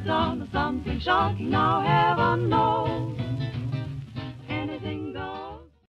looked on something shocking. Now heaven